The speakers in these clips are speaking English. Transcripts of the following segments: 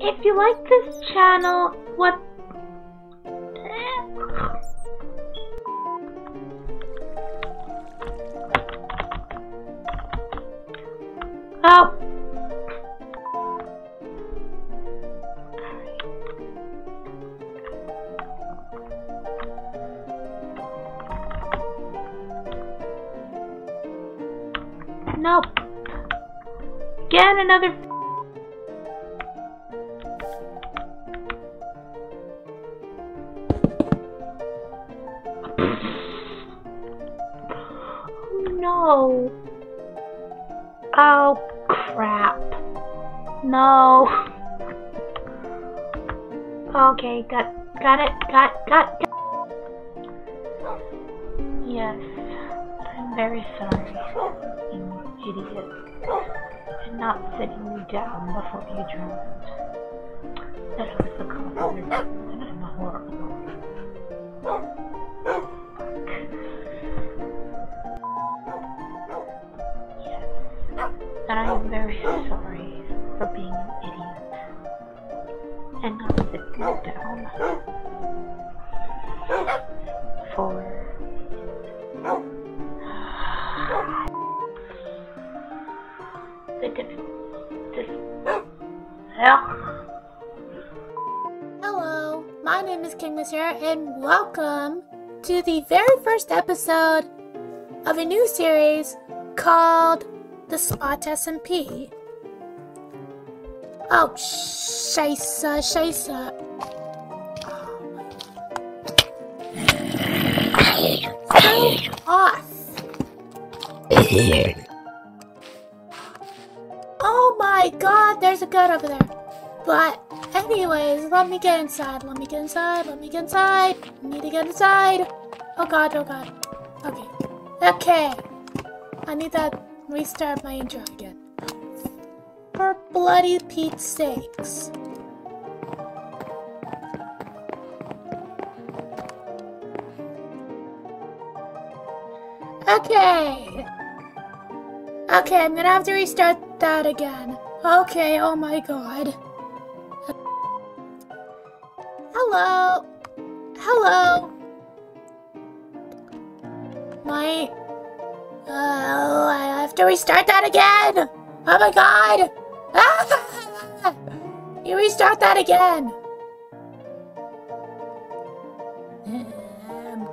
if you like this channel, what Oh. Nope. Again, another. No. Oh, crap. No. Okay, got, got it, got, got, got. Yes, I'm very sorry, you idiot, and not sitting you down before you drowned. That was the I'm down for the diff- this. Hello, my name is Kingmounseir, and welcome to the very first episode of a new series called The Spot SMP. Oh, scheisse, scheisse. Oh my god, there's a gun over there. But, anyways, let me get inside. Let me get inside. Let me get inside. I need to get inside. Oh god, oh god. Okay. Okay. I need to restart my intro again. For bloody Pete's sakes. Okay. Okay, I'm gonna have to restart that again. Okay, oh my god. Hello. Hello. My. Oh, I have to restart that again. Oh my god. Ah! You restart that again. Um,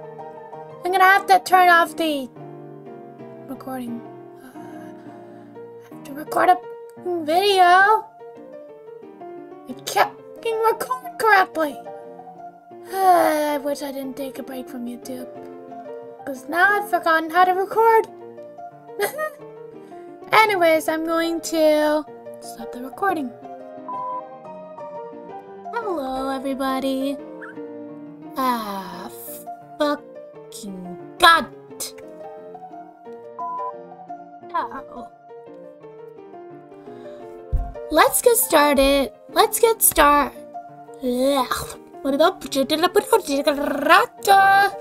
I'm gonna have to turn off the recording. Record a video. It kept fucking recorded correctly. I wish I didn't take a break from YouTube. Because now I've forgotten how to record. Anyways, I'm going to stop the recording. Hello, everybody. Ah, Let's get started. Let's get up?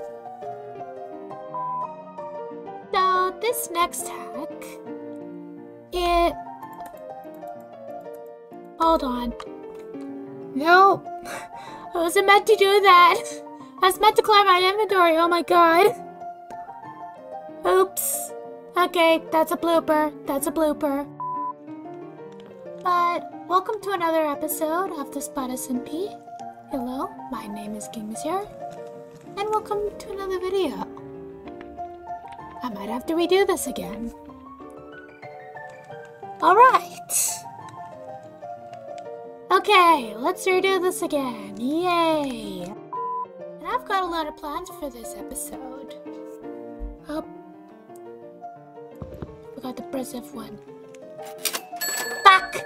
So this next hack, it. Hold on. No, I wasn't meant to do that. I was meant to clear my inventory. Oh my god. Oops. Okay, that's a blooper. That's a blooper. But welcome to another episode of the Spot SMP. Hello, my name is Kingmounseir, and welcome to another video. I might have to redo this again. Alright. Okay, let's redo this again. Yay! And I've got a lot of plans for this episode. Oh. Forgot to press F1. Fuck!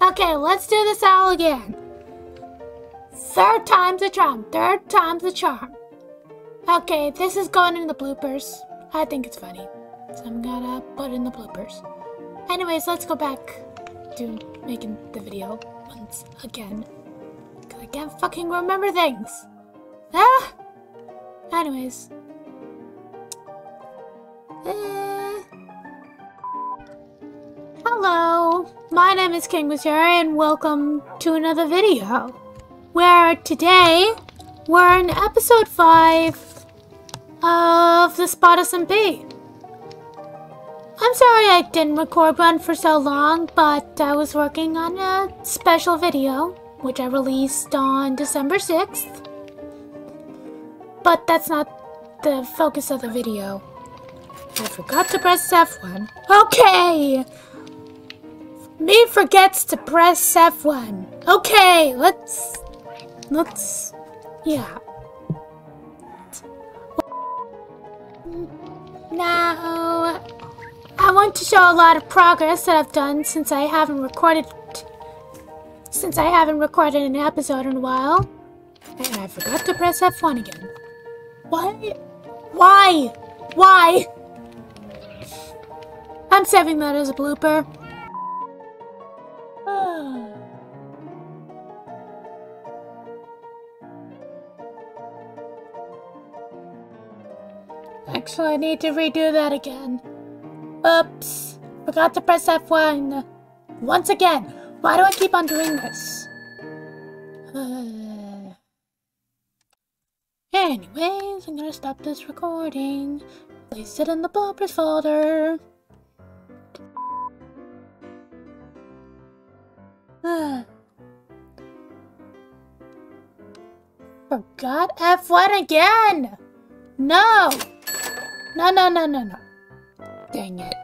Okay, let's do this all again. Third time's a charm. Third time's a charm. Okay, this is going in the bloopers. I think it's funny. So I'm gonna put in the bloopers. Anyways, let's go back to making the video once again. Cause I can't fucking remember things. Ah! Anyways. My name is Kingmounseir and welcome to another video. Where today we're in episode 5 of the Spot SMP. I'm sorry I didn't record one for so long, but I was working on a special video, which I released on December 6th. But that's not the focus of the video. I forgot to press F1. Okay! Me forgets to press F1. Okay, let's... Let's... Yeah. Now... I want to show a lot of progress that I've done since I haven't recorded... Since I haven't recorded an episode in a while. And I forgot to press F1 again. Why? Why? Why? I'm saving that as a blooper. Actually, I need to redo that again. Oops. Forgot to press F1. Once again. Why do I keep on doing this? Uh... Anyways, I'm gonna stop this recording. Place it in the bloopers folder. Forgot F1 again! No! No, no, no, no, no. Dang it.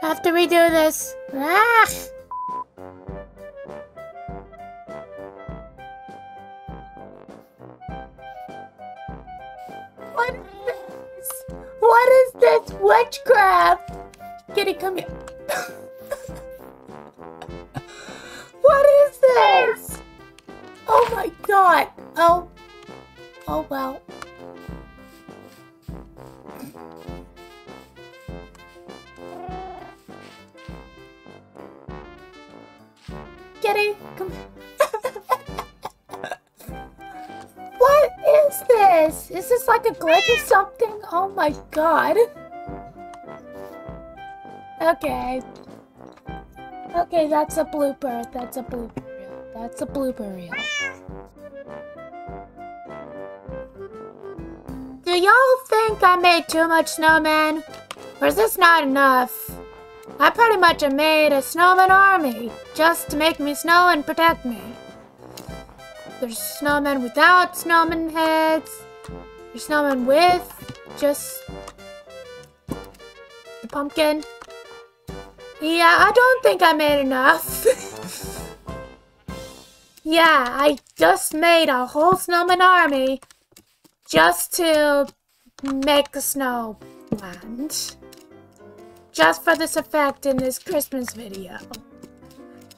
Have to redo this. Ah! What is this? What is this witchcraft? Kitty, come here. what is this? Oh my god. Oh. Oh well. Kitty, come What is this? Is this like a glitch or something? Oh my god. Okay. Okay, that's a blooper. That's a blooper. That's a blooper reel. Y'all think I made too much snowman? Or is this not enough? I pretty much made a snowman army just to make me snow and protect me. There's snowmen without snowman heads. There's snowmen with just the pumpkin. Yeah, I don't think I made enough. yeah, I just made a whole snowman army just to make the snow blend. just for this effect in this Christmas video.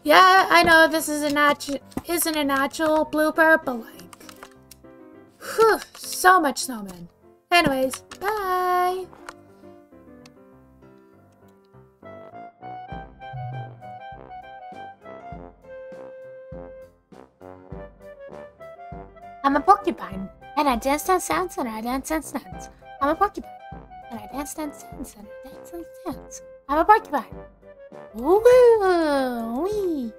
Yeah, I know this is a isn't a natural blooper, but like, whew, so much snowman. Anyways, bye! I'm a porcupine, and I dance, dance, dance, and I dance, dance, dance. I'm a porcupine, and I dance, dance, dance, and I dance, dance, dance. I'm a porcupine. Woo! Wee!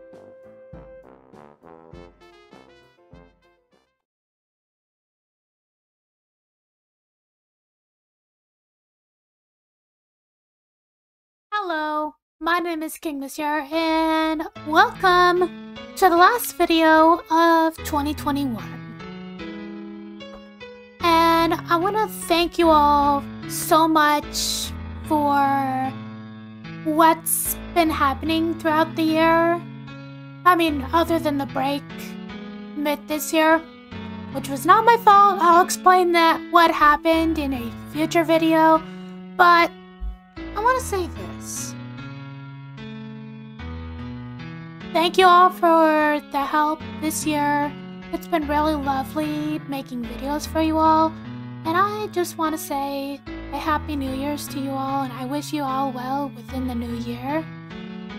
Hello, my name is Kingmounseir, and welcome to the last video of 2021. I want to thank you all so much for what's been happening throughout the year. I mean, other than the break mid this year, which was not my fault. I'll explain that what happened in a future video, but I want to say this. Thank you all for the help this year. It's been really lovely making videos for you all, and I just want to say a happy New Year's to you all, and I wish you all well within the new year.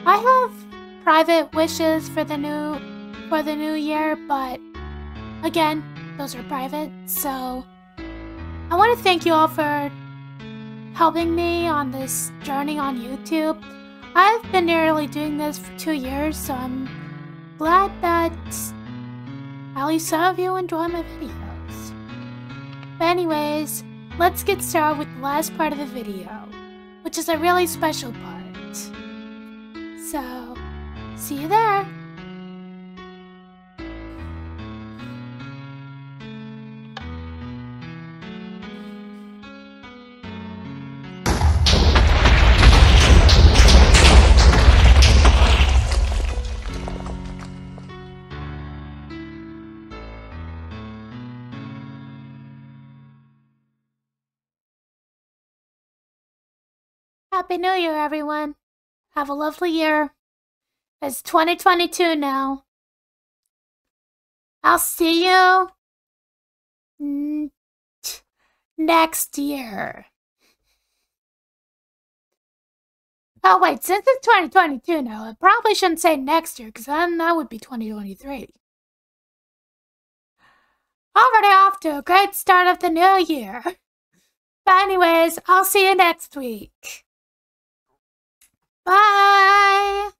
I have private wishes for the new for the new year, but again, those are private. So I want to thank you all for helping me on this journey on YouTube. I've been nearly doing this for two years, so I'm glad that at least some of you enjoy my videos. Anyways, let's get started with the last part of the video, which is a really special part. So, see you there! Happy New Year, everyone. Have a lovely year. It's 2022 now. I'll see you next year. Oh, wait, since it's 2022 now, I probably shouldn't say next year, because then that would be 2023. Already off to a great start of the new year. But, anyways, I'll see you next week. Bye.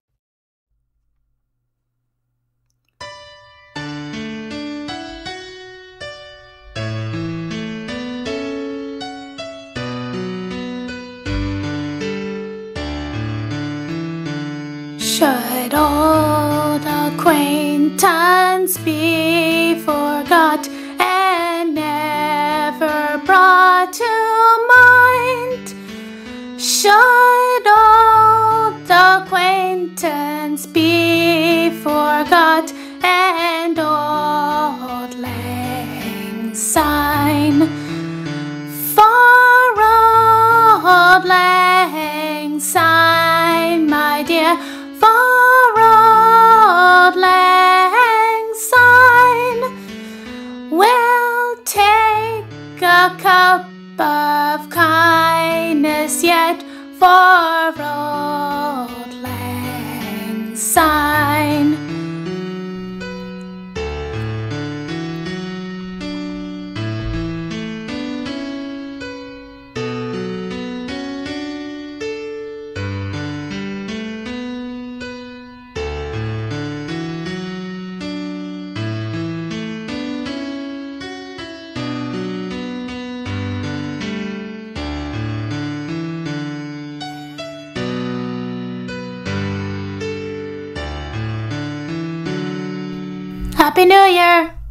Should old acquaintance be acquaintance be forgot and auld lang syne? For auld lang syne, my dear, for auld lang syne, we'll take a cup of kindness yet for lang Happy New Year!